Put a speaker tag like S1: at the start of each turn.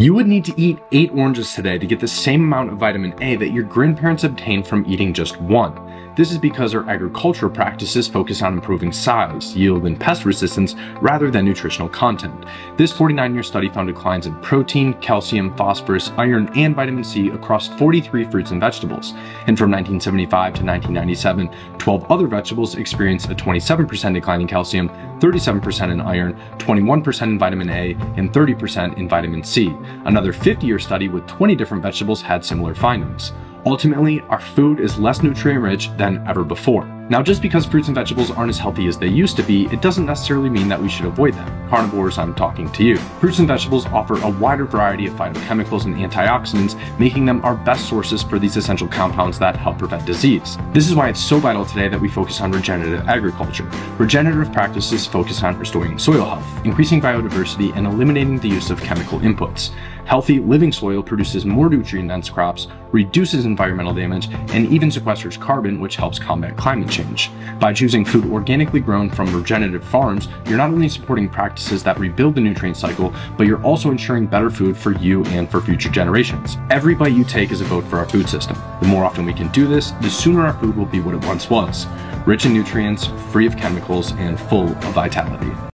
S1: You would need to eat 8 oranges today to get the same amount of vitamin A that your grandparents obtained from eating just one. This is because our agricultural practices focus on improving size, yield, and pest resistance rather than nutritional content. This 49 year study found declines in protein, calcium, phosphorus, iron, and vitamin C across 43 fruits and vegetables. And from 1975 to 1997, 12 other vegetables experienced a 27% decline in calcium, 37% in iron, 21% in vitamin A, and 30% in vitamin C. Another 50 year study with 20 different vegetables had similar findings. Ultimately, our food is less nutrient rich than ever before. Now, just because fruits and vegetables aren't as healthy as they used to be, it doesn't necessarily mean that we should avoid them. Carnivores, I'm talking to you. Fruits and vegetables offer a wider variety of phytochemicals and antioxidants, making them our best sources for these essential compounds that help prevent disease. This is why it's so vital today that we focus on regenerative agriculture. Regenerative practices focus on restoring soil health, increasing biodiversity, and eliminating the use of chemical inputs. Healthy, living soil produces more nutrient-dense crops, reduces environmental damage, and even sequesters carbon, which helps combat climate change. By choosing food organically grown from regenerative farms, you're not only supporting practices that rebuild the nutrient cycle, but you're also ensuring better food for you and for future generations. Every bite you take is a vote for our food system. The more often we can do this, the sooner our food will be what it once was rich in nutrients, free of chemicals, and full of vitality.